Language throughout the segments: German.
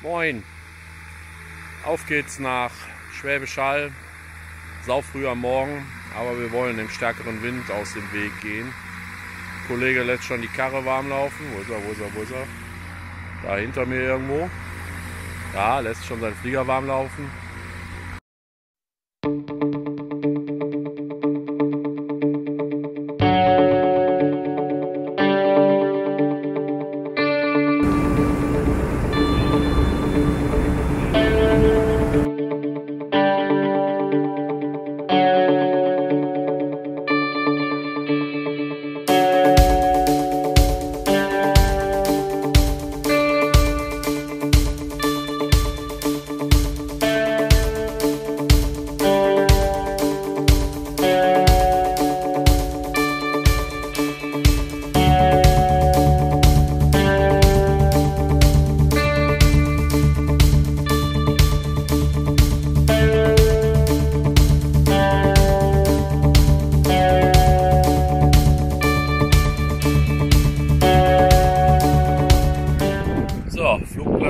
Moin. Auf geht's nach Schwäbisch Hall. Sau früh am Morgen, aber wir wollen dem stärkeren Wind aus dem Weg gehen. Der Kollege lässt schon die Karre warm laufen. Wo ist er, wo ist er, wo ist er? Da hinter mir irgendwo. Ja, lässt schon seinen Flieger warm laufen.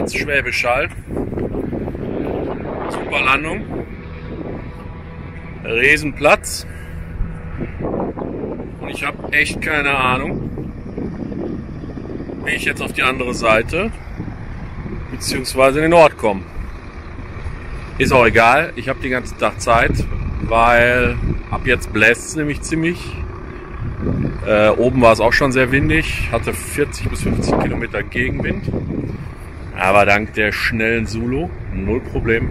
Flugplatz Schwäbisch Hall. Super Landung. Riesenplatz. Und ich habe echt keine Ahnung, wie ich jetzt auf die andere Seite beziehungsweise in den Ort komme. Ist auch egal, ich habe den ganzen Tag Zeit, weil ab jetzt bläst es nämlich ziemlich. Äh, oben war es auch schon sehr windig, hatte 40 bis 50 Kilometer Gegenwind. Aber dank der schnellen Solo, null Problem.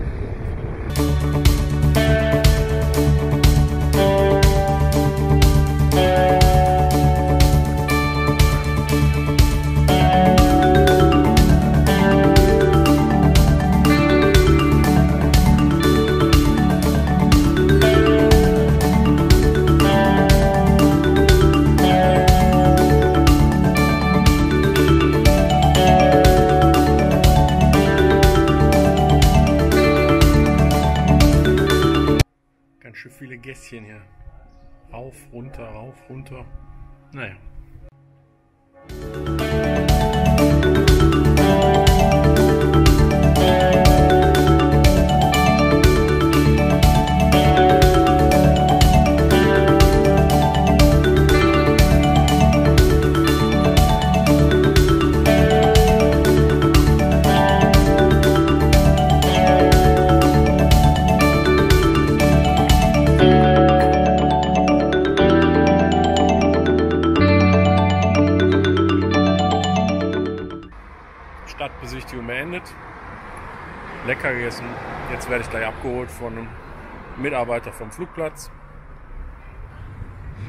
Gässchen hier. Rauf, runter, rauf, runter. Naja. Lecker gegessen. Jetzt werde ich gleich abgeholt von einem Mitarbeiter vom Flugplatz.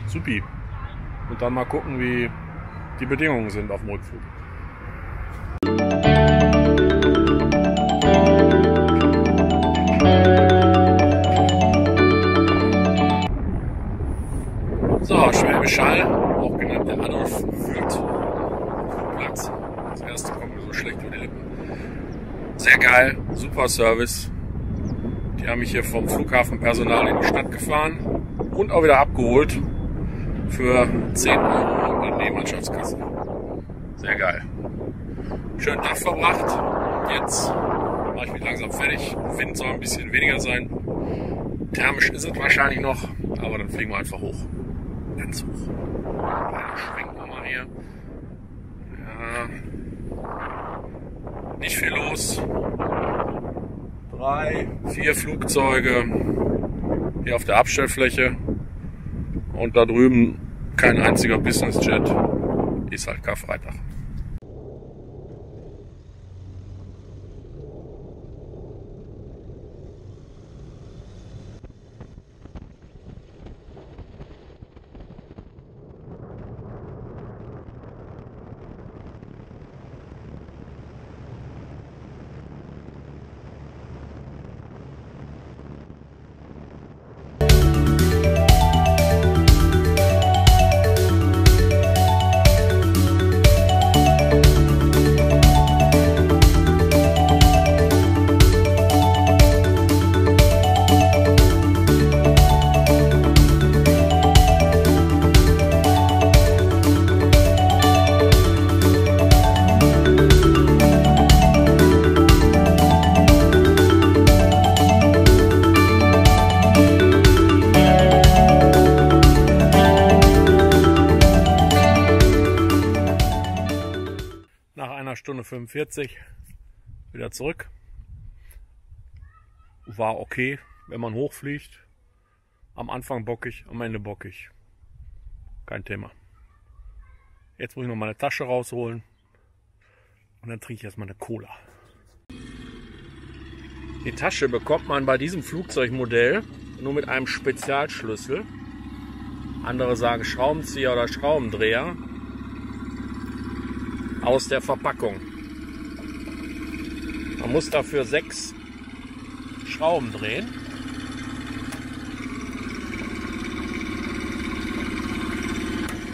Supi. Und dann mal gucken, wie die Bedingungen sind auf dem Rückflug. Geil, super Service. Die haben mich hier vom Flughafenpersonal in die Stadt gefahren und auch wieder abgeholt für 10 Euro in die Mannschaftskasse. Sehr geil. Schönen Tag verbracht. Jetzt mache ich mich langsam fertig. Wind soll ein bisschen weniger sein. Thermisch ist es wahrscheinlich noch, aber dann fliegen wir einfach hoch. Ganz hoch. Kleiner Schwenk nochmal hier. Ja. Nicht viel los. Drei, vier Flugzeuge hier auf der Abstellfläche. Und da drüben kein einziger Businessjet. Ist halt Karfreitag. 3,45 wieder zurück. War okay, wenn man hochfliegt. Am Anfang bockig, am Ende bockig. Kein Thema. Jetzt muss ich noch meine Tasche rausholen. Und dann trinke ich erstmal eine Cola. Die Tasche bekommt man bei diesem Flugzeugmodell nur mit einem Spezialschlüssel. Andere sagen Schraubenzieher oder Schraubendreher aus der Verpackung. Man muss dafür sechs Schrauben drehen.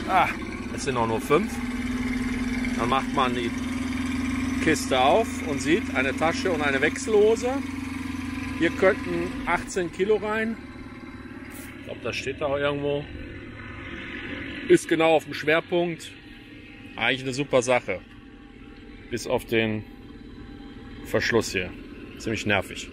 Ah, es sind auch nur fünf. Dann macht man die Kiste auf und sieht eine Tasche und eine Wechselhose. Hier könnten 18 Kilo rein. Ich glaube, das steht da irgendwo. Ist genau auf dem Schwerpunkt. Eigentlich eine super Sache. Bis auf den Verschluss hier. Ziemlich nervig.